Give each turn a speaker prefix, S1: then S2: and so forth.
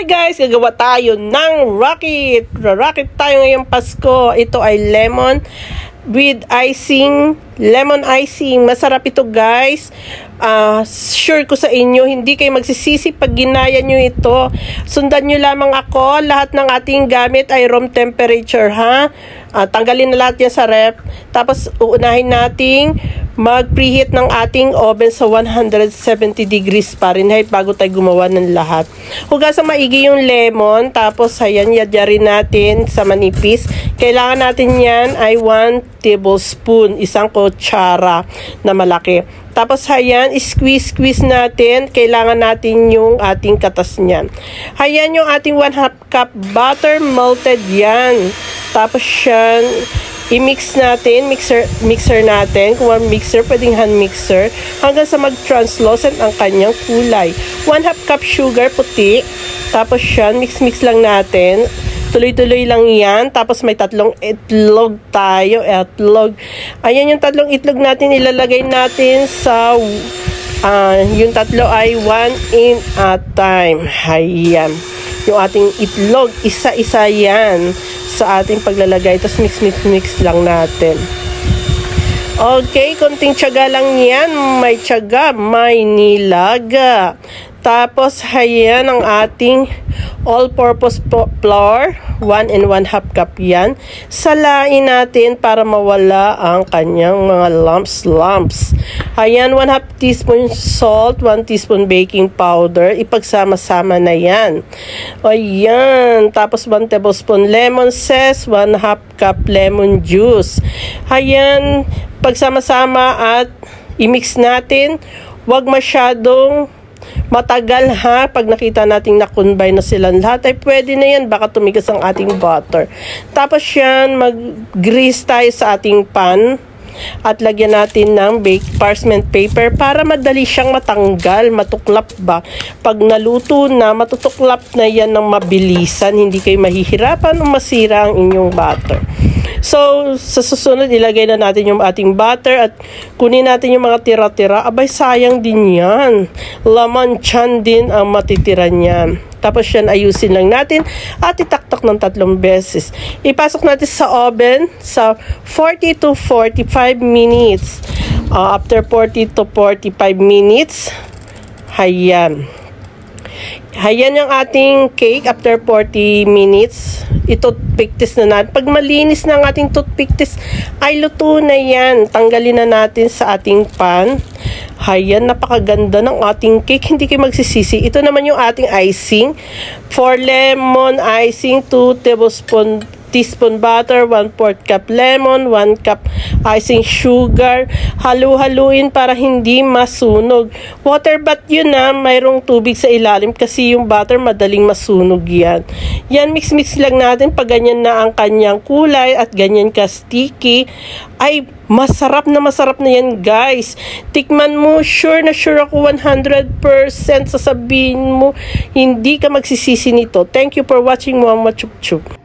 S1: Hi guys! Gagawa tayo ng rocket! Rocket tayo ngayong Pasko. Ito ay lemon with icing. Lemon icing. Masarap ito guys. Uh, sure ko sa inyo, hindi kayo magsisisi pag ginaya nyo ito. Sundan nyo lamang ako. Lahat ng ating gamit ay room temperature ha. Uh, tanggalin na lahat yan sa rep. Tapos uunahin nating mag-preheat ng ating oven sa 170 degrees Fahrenheit bago tayo gumawa ng lahat. Hugasan maigi yung lemon, tapos ayan, yadyarin natin sa manipis. Kailangan natin yan ay 1 tablespoon, isang kutsara na malaki. Tapos hayan, squeeze-squeeze natin. Kailangan natin yung ating katas niyan. Hayan yung ating 1 half cup butter melted yan. Tapos yan, i-mix natin, mixer, mixer natin. Kung ang mixer, pwedeng hand mixer. Hanggang sa mag-translucent ang kanyang kulay. 1 half cup sugar puti. Tapos yan, mix-mix lang natin. Tuloy-tuloy lang yan. Tapos may tatlong itlog tayo. Itlog. Ayan yung tatlong itlog natin. Ilalagay natin sa... Uh, yung tatlo ay one in a time. Ayan. Yung ating itlog. Isa-isa yan sa ating paglalagay. Tapos mix, mix, mix lang natin. Okay, konting tiyaga lang yan. May tiyaga, may nilaga. Tapos, hayan ang ating all-purpose flour. 1 and 1 half cup yan. Salain natin para mawala ang kanyang mga lumps-lumps. Ayan, 1 half teaspoon salt, 1 teaspoon baking powder. Ipagsama-sama na yan. Ayan, tapos 1 tablespoon lemon zest, 1 half cup lemon juice. Ayan, pagsama-sama at i-mix natin. Huwag masyadong matagal ha, pag nakita nating na-combine na silang lahat, ay pwede na yan, baka tumigas ang ating butter. Tapos yan, mag-grease tayo sa ating pan at lagyan natin ng bake parchment paper para madali siyang matanggal, matuklap ba. Pag naluto na, matutuklap na yan ng mabilisan, hindi kayo mahihirapan o masira ang inyong butter. So, sa susunod, ilagay na natin yung ating butter at kunin natin yung mga tira-tira. Abay, sayang din yan. Laman chan din ang matitira niyan. Tapos yan, ayusin lang natin at itaktak ng tatlong beses. Ipasok natin sa oven sa 40 to 45 minutes. Uh, after 40 to 45 minutes, hayan. Hayan yung ating cake after 40 minutes. I-toothpick test na natin. Pag malinis na ang ating toothpick test, ay luto na yan. Tanggalin na natin sa ating pan. Hayan, napakaganda ng ating cake. Hindi kayo magsisisi. Ito naman yung ating icing. For lemon icing, 2 tablespoon teaspoon butter, 1 4 cup lemon, 1 cup icing sugar. Halu-haluin para hindi masunog. Water bath yun na, mayroong tubig sa ilalim kasi yung butter madaling masunog yan. Yan, mix-mix lang natin pag ganyan na ang kanyang kulay at ganyan ka sticky. Ay, masarap na masarap na yan guys. Tikman mo, sure na sure ako 100% sasabihin mo, hindi ka magsisisi nito. Thank you for watching Mama Chup Chup.